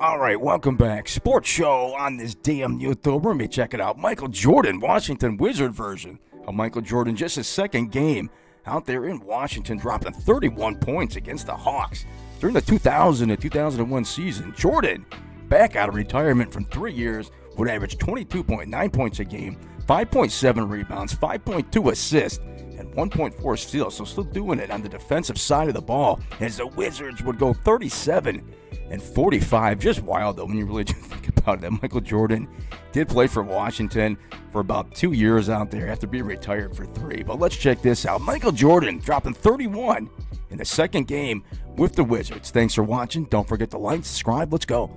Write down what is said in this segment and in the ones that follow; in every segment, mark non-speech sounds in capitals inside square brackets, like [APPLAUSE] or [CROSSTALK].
All right, welcome back. Sports show on this damn YouTube. We're going to be out Michael Jordan, Washington Wizard version of Michael Jordan. Just his second game out there in Washington, dropping 31 points against the Hawks during the 2000 to 2001 season. Jordan, back out of retirement from three years, would average 22.9 points a game, 5.7 rebounds, 5.2 assists, and 1.4 steals. So still doing it on the defensive side of the ball as the Wizards would go 37 and 45. Just wild though when you really [LAUGHS] do think about it. That Michael Jordan did play for Washington for about two years out there after being retired for three. But let's check this out. Michael Jordan dropping 31 in the second game with the Wizards. Thanks for watching. Don't forget to like, subscribe. Let's go.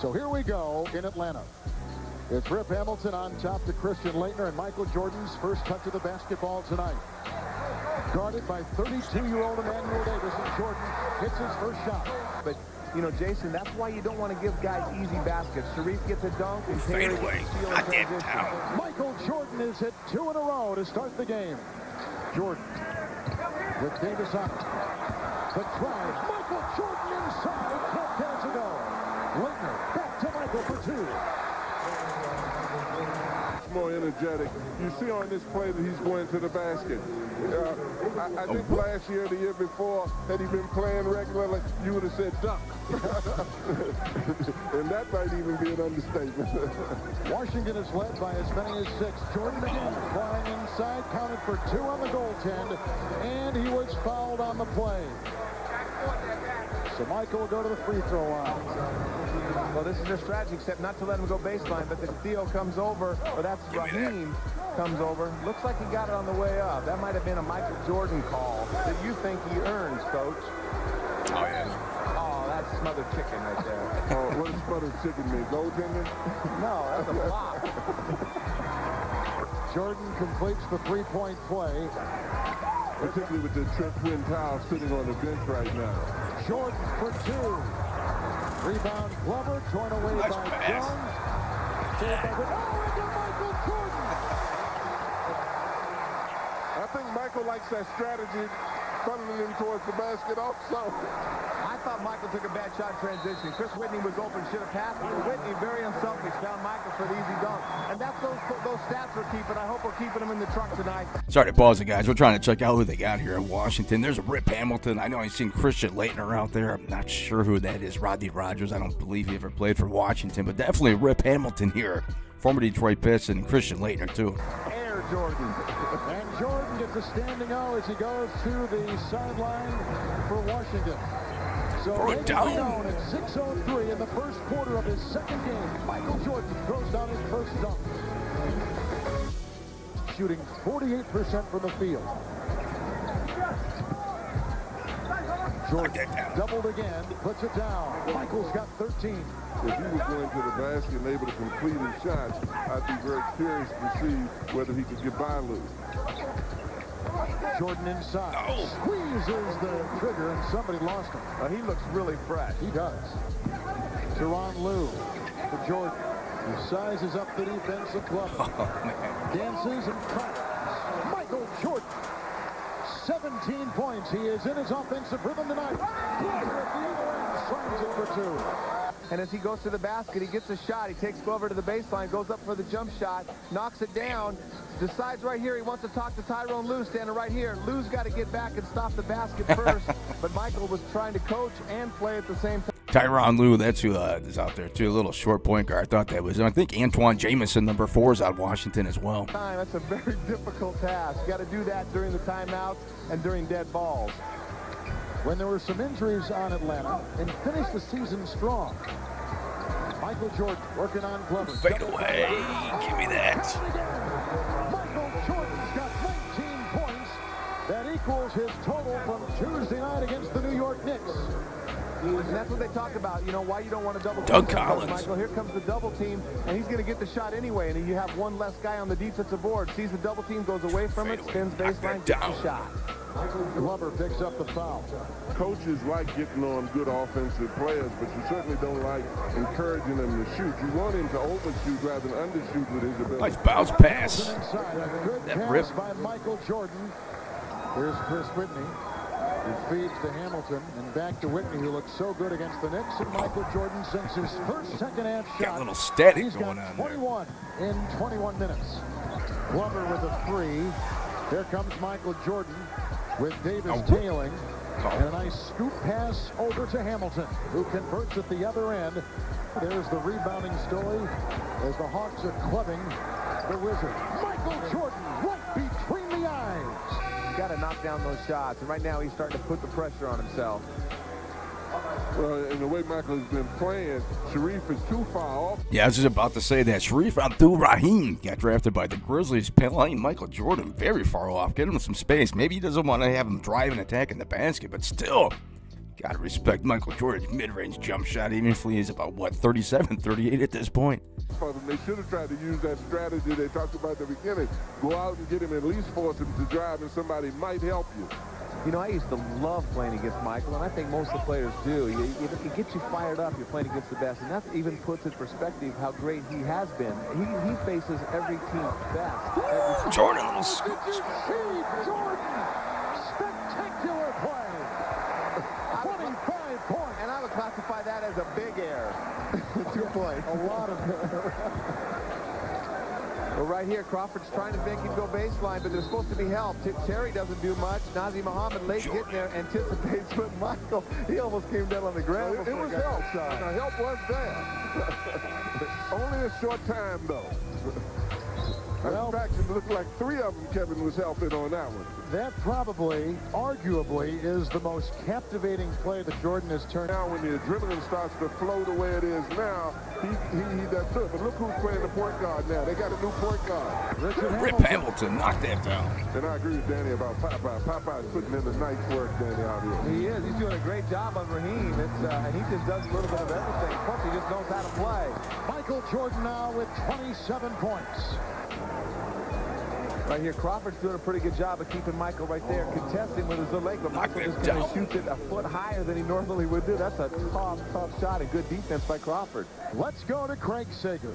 So here we go in Atlanta. It's Rip Hamilton on top to Christian Laettner and Michael Jordan's first touch of the basketball tonight. Guarded by 32-year-old Emanual Davis, and Jordan hits his first shot. But, you know, Jason, that's why you don't want to give guys easy baskets. Shareef gets a dunk and Taylor gets a steal in. Michael Jordan has hit two in a row to start the game. Jordan with Davis on it. The drive. Michael Jordan inside. 12 minutes ago. Laettner back to Michael for two more energetic. You see on this play that he's going to the basket. Uh, I, I, think oh. last year, the year before, had he been playing regularly, you would have said duck. [LAUGHS] and that might even be an understatement. [LAUGHS] Washington is led by as many as six. Jordan again flying inside, counted for two on the goaltend, and he was fouled on the play. So Michael will go to the free throw line. Well, this is their strategy, except not to let him go baseline, but the Theo comes over, or that's Rahim comes over. Looks like he got it on the way up. That might have been a Michael Jordan call that you think he earns, Coach. Oh, yeah. Oh, that's smothered chicken right there. [LAUGHS] oh, what does smothered chicken mean? Goaltending? no, that's a flop. [LAUGHS] Jordan completes the three-point play. Particularly with the Trent Twin Towers sitting on the bench right now. Jordan for two. Rebound Glover, torn away nice by pass. Jones. Saved by oh, into Michael Jordan. I think Michael likes that strategy, funneling him towards the basket also. I thought Michael took a bad shot transition. Chris Whitney was open, should have passed it. Whitney, very unselfish, found Michael for the easy dunk. And that's those those stats we're keeping. I hope we're keeping them in the truck tonight. Sorry to pause it, guys. We're trying to check out who they got here in Washington. There's a Rip Hamilton. I know I've seen Christian Laettner out there. I'm not sure who that is. Rodney Rogers. I don't believe he ever played for Washington, but definitely Rip Hamilton here. Former Detroit Piston, Christian Laettner, too. Air Jordan. And Jordan gets a standing O as he goes to the sideline for Washington. So Throw it down. at 6.03 in the first quarter of his second game. Michael Jordan throws down his first dunk. Shooting 48% from the field. Jordan doubled again, puts it down. Michael's got 13. If he was going to the basket and able to complete his shots, I'd be very curious to see whether he could get by Lue. Jordan inside. Oh. Squeezes the trigger, and somebody lost him. Uh, he looks really fresh. He does. Tyronn Lue for Jordan. He sizes up the defensive club. [LAUGHS] Oh, Dances and tries. Michael Jordan. 17 points. He is in his offensive rhythm tonight. Glover at the other end slams it for two. And as he goes to the basket, he gets a shot. He takes Glover to the baseline, goes up for the jump shot, knocks it down, decides right here he wants to talk to Tyronn Lue standing right here. Lue's got to get back and stop the basket [LAUGHS] first, but Michael was trying to coach and play at the same time. Tyronn Lue, that's who uh, is out there too. A little short point guard. I thought that was. I think Antawn Jamison, number four, is out of Washington as well. That's a very [LAUGHS] difficult task. You got to do that during the timeouts and during dead balls. When there were some injuries on Atlanta and finished the season strong. Michael Jordan working on Glover. Fade away. Give me that. Michael Jordan's got 19 points. That equals his total from Tuesday night against the New York Knicks. And that's what they talk about, you know, why you don't want to double team. Doug Collins. Michael, here comes the double team, and he's going to get the shot anyway, and you have one less guy on the defensive board. Sees the double team, goes away from it, spins baseline, gets the shot. Glover picks up the foul. Coaches like getting on good offensive players, but you certainly don't like encouraging them to shoot. You want him to overshoot rather than undershoot with his ability. Nice bounce pass. That rip by Michael Jordan. Here's Chris Whitney. He feeds to Hamilton and back to Whitney, who looks so good against the Knicks. And Michael Jordan sinks his first second half shot. Got a little static He's going got on there. 21 in 21 minutes. Glover with a three. Here comes Michael Jordan with Davis Oh. tailing. Oh. And a nice scoop pass over to Hamilton, who converts at the other end. There's the rebounding story as the Hawks are clubbing the Wizard. Michael Jordan right between the eyes. He's got to knock down those shots. And right now he's starting to put the pressure on himself. Well, and the way Michael has been playing, Shareef is too far off. Yeah, I was just about to say that. Shareef Abdul Rahim got drafted by the Grizzlies, playing Michael Jordan very far off. Get him some space. Maybe he doesn't want to have him drive and attack in the basket, but still, gotta respect Michael Jordan's mid range jump shot, even if he is about, what, 37, 38 at this point. They should have tried to use that strategy they talked about at the beginning. Go out and get him, at least force him to drive, and somebody might help you. You know, I used to love playing against Michael, and I think most of the players do. You, you, it gets you fired up. You're playing against the best, and that even puts in perspective how great he has been. He, he faces every team's best. Every single- Jordan, little scoop. Did you see Jordan? Spectacular play. 25 points. And I would classify that as a big error. [LAUGHS] Two points. A lot of [LAUGHS] Well, right here, Crawford's trying to make him go baseline, but there's supposed to be help. T- Terry doesn't do much. Nazr Mohammed late getting there, anticipates, [LAUGHS] but Michael, he almost came down on the ground. It, it was help. shot. The help was there. [LAUGHS] Only a short time, though. [LAUGHS] Well- In fact, it looked like three of them Kevin was helping on that one. That probably, arguably, is the most captivating play that Jordan has turned. Now, when the adrenaline starts to flow the way it is now, he, he, he does good. But look who's playing the point guard now. They got a new point guard. Richard Rip Hamilton. Hamilton knocked that down. And I agree with Danny about Popeye. Popeye's putting in the nice work, Danny, out here. He is. He's doing a great job on Rahim. It's, uh, and he just does a little bit of everything. Plus, he just knows how to play. Michael Jordan now with 27 points. Right here, Crawford's doing a pretty good job of keeping Michael right there, contesting with his other leg, but Michael that just kind of down. shoots it a foot higher than he normally would do. That's a tough, tough shot and good defense by Crawford. Let's go to Craig Sager.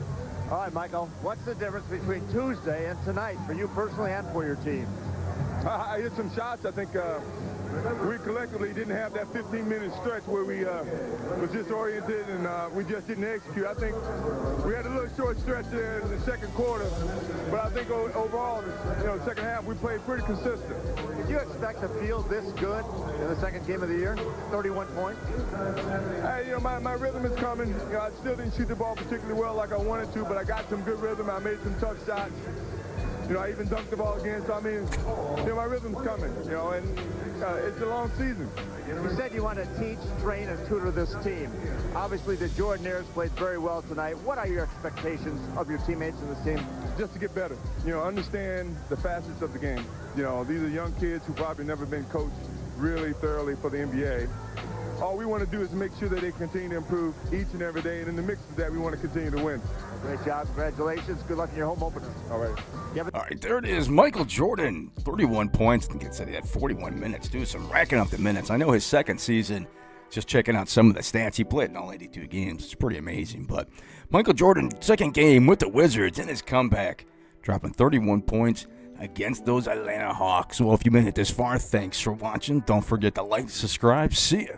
All right, Michael. What's the difference between Tuesday and tonight for you personally and for your team? I, [LAUGHS] I hit some shots. I think uh, we collectively didn't have that 15-minute stretch where we uh, was disoriented and uh, we just didn't execute. I think we had a little short stretch there in the second quarter, but I think overall, you know, second half we played pretty consistent. Did you expect to feel this good in the second game of the year? 31 points? Hey, you know, my, my rhythm is coming. You know, I still didn't shoot the ball particularly well like I wanted to, but I got some good rhythm. I made some tough shots. You know, I even dunked the ball again. So, I mean, you know, my rhythm's coming, you know, and uh, it's a long season. You said you want to teach, train, and tutor this team. Obviously, the Jordanaires played very well tonight. What are your expectations of your teammates in this team? just to get better. You know, understand the facets of the game. You know, these are young kids who probably never been coached really thoroughly for the NBA. All we want to do is make sure that they continue to improve each and every day, and in the mix of that, we want to continue to win. Great job. Congratulations. Good luck in your home opener. All right. All right, there it is. Michael Jordan, 31 points. I think it said he had 41 minutes. Doing some racking up the minutes. I know his second season, just checking out some of the stats. He played in all 82 games. It's pretty amazing. But Michael Jordan, second game with the Wizards in his comeback, dropping 31 points against those Atlanta Hawks. Well, if you made it this far, thanks for watching. Don't forget to like, subscribe. See ya.